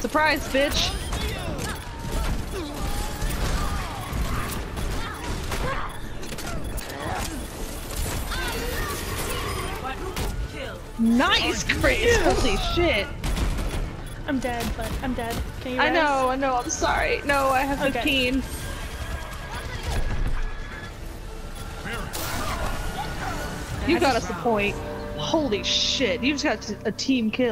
Surprise, bitch! Nice, Chris! Holy shit! I'm dead, but I'm dead. Can you I know. I know. I'm sorry. No, I have Okay. 15. You got us a point. Holy shit, you just got a team kill.